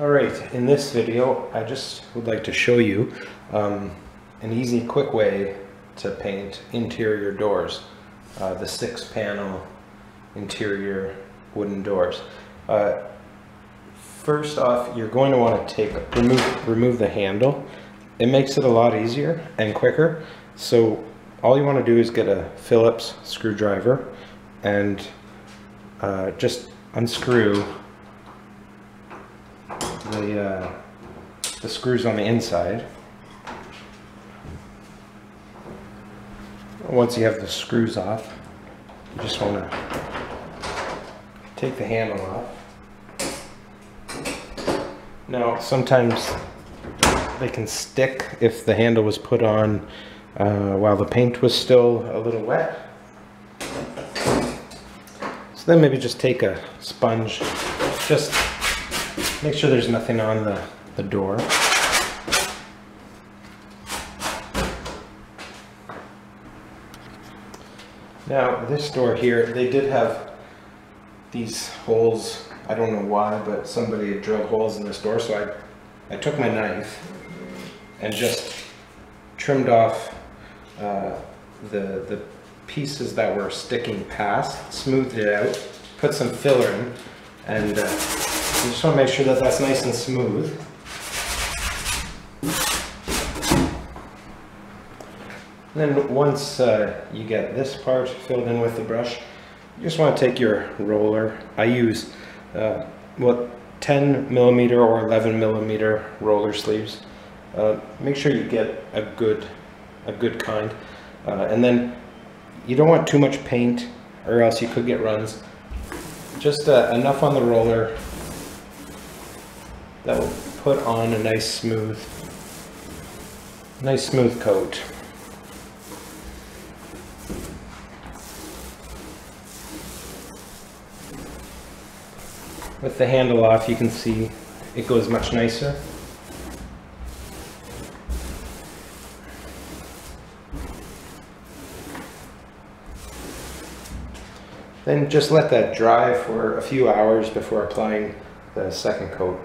Alright, in this video I just would like to show you um, an easy quick way to paint interior doors. Uh, the six panel interior wooden doors. Uh, first off you're going to want to take remove remove the handle. It makes it a lot easier and quicker so all you want to do is get a Phillips screwdriver and uh, just unscrew the, uh, the screws on the inside. Once you have the screws off, you just want to take the handle off. Now, sometimes they can stick if the handle was put on uh, while the paint was still a little wet. So then maybe just take a sponge, just Make sure there's nothing on the, the door. Now, this door here, they did have these holes. I don't know why, but somebody had drilled holes in this door, so I, I took my knife and just trimmed off uh, the, the pieces that were sticking past, smoothed it out, put some filler in, and uh, you just want to make sure that that's nice and smooth. And then once uh, you get this part filled in with the brush, you just want to take your roller. I use uh, what 10 millimeter or 11 millimeter roller sleeves. Uh, make sure you get a good, a good kind. Uh, and then you don't want too much paint or else you could get runs. Just uh, enough on the roller that will put on a nice smooth, nice smooth coat. With the handle off, you can see it goes much nicer. Then just let that dry for a few hours before applying the second coat.